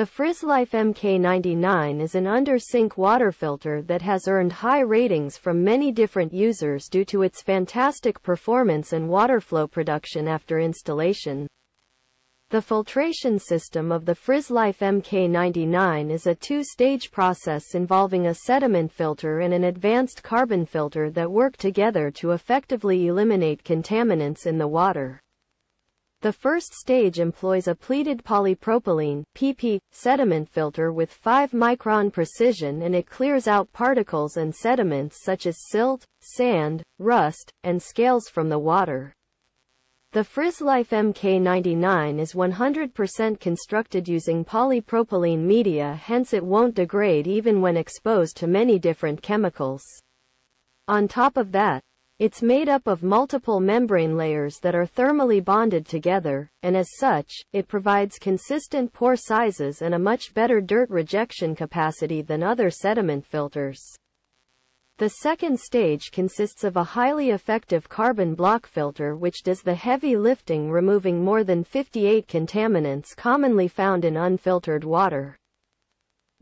The FrizzLife MK99 is an under-sink water filter that has earned high ratings from many different users due to its fantastic performance and water flow production after installation. The filtration system of the FrizzLife MK99 is a two-stage process involving a sediment filter and an advanced carbon filter that work together to effectively eliminate contaminants in the water. The first stage employs a pleated polypropylene PP, sediment filter with 5 micron precision and it clears out particles and sediments such as silt, sand, rust, and scales from the water. The FrizzLife MK99 is 100% constructed using polypropylene media hence it won't degrade even when exposed to many different chemicals. On top of that, it's made up of multiple membrane layers that are thermally bonded together, and as such, it provides consistent pore sizes and a much better dirt rejection capacity than other sediment filters. The second stage consists of a highly effective carbon block filter which does the heavy lifting removing more than 58 contaminants commonly found in unfiltered water.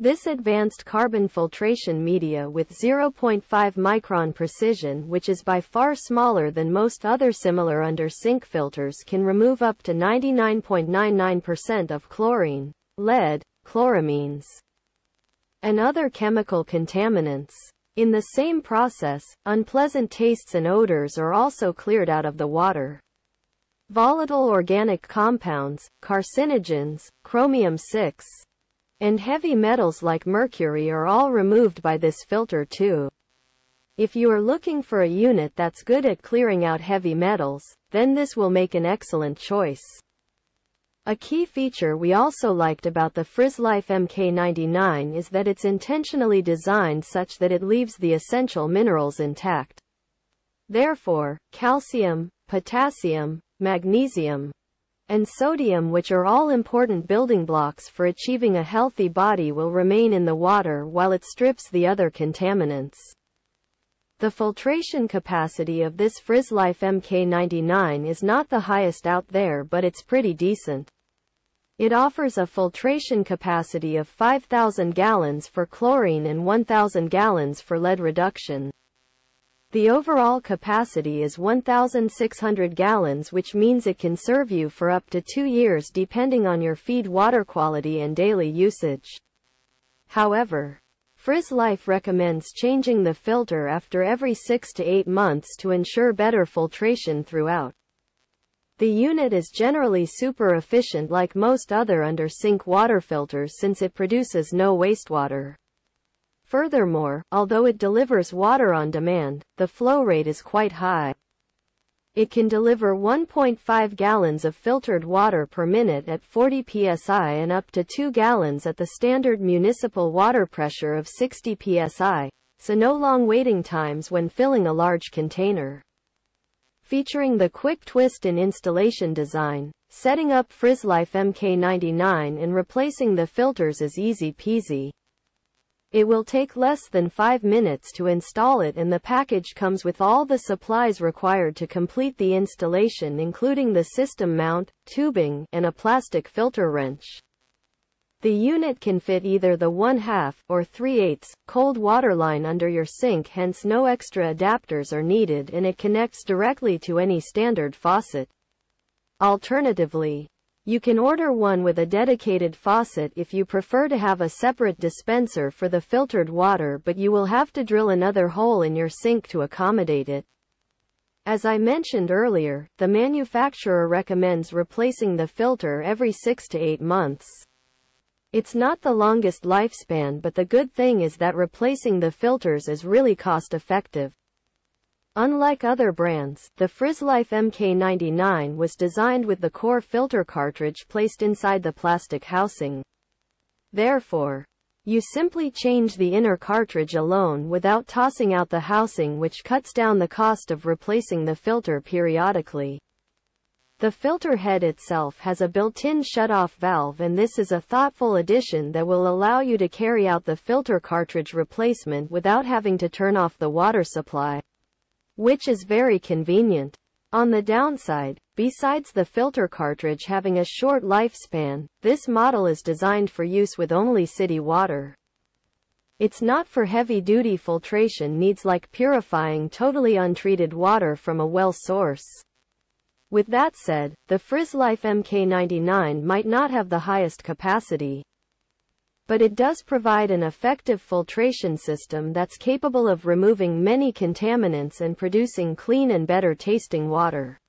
This advanced carbon filtration media with 0.5 micron precision which is by far smaller than most other similar under-sink filters can remove up to 99.99% of chlorine, lead, chloramines, and other chemical contaminants. In the same process, unpleasant tastes and odors are also cleared out of the water. Volatile organic compounds, carcinogens, chromium-6, and heavy metals like mercury are all removed by this filter too. If you are looking for a unit that's good at clearing out heavy metals, then this will make an excellent choice. A key feature we also liked about the FrizzLife MK99 is that it's intentionally designed such that it leaves the essential minerals intact. Therefore, calcium, potassium, magnesium, and sodium which are all important building blocks for achieving a healthy body will remain in the water while it strips the other contaminants. The filtration capacity of this FrizzLife MK99 is not the highest out there but it's pretty decent. It offers a filtration capacity of 5,000 gallons for chlorine and 1,000 gallons for lead reduction. The overall capacity is 1,600 gallons which means it can serve you for up to two years depending on your feed water quality and daily usage. However, FrizzLife recommends changing the filter after every 6 to 8 months to ensure better filtration throughout. The unit is generally super efficient like most other under-sink water filters since it produces no wastewater. Furthermore, although it delivers water on demand, the flow rate is quite high. It can deliver 1.5 gallons of filtered water per minute at 40 psi and up to 2 gallons at the standard municipal water pressure of 60 psi, so no long waiting times when filling a large container featuring the quick twist in installation design. Setting up FrizzLife MK99 and replacing the filters is easy peasy. It will take less than 5 minutes to install it and the package comes with all the supplies required to complete the installation including the system mount, tubing, and a plastic filter wrench. The unit can fit either the 1 half or 3 eighths cold water line under your sink hence no extra adapters are needed and it connects directly to any standard faucet. Alternatively, you can order one with a dedicated faucet if you prefer to have a separate dispenser for the filtered water but you will have to drill another hole in your sink to accommodate it. As I mentioned earlier, the manufacturer recommends replacing the filter every 6 to 8 months. It's not the longest lifespan but the good thing is that replacing the filters is really cost effective. Unlike other brands, the FrizzLife MK99 was designed with the core filter cartridge placed inside the plastic housing. Therefore, you simply change the inner cartridge alone without tossing out the housing which cuts down the cost of replacing the filter periodically. The filter head itself has a built-in shut-off valve and this is a thoughtful addition that will allow you to carry out the filter cartridge replacement without having to turn off the water supply, which is very convenient. On the downside, besides the filter cartridge having a short lifespan, this model is designed for use with only city water. It's not for heavy-duty filtration needs like purifying totally untreated water from a well source. With that said, the FrizzLife MK99 might not have the highest capacity, but it does provide an effective filtration system that's capable of removing many contaminants and producing clean and better tasting water.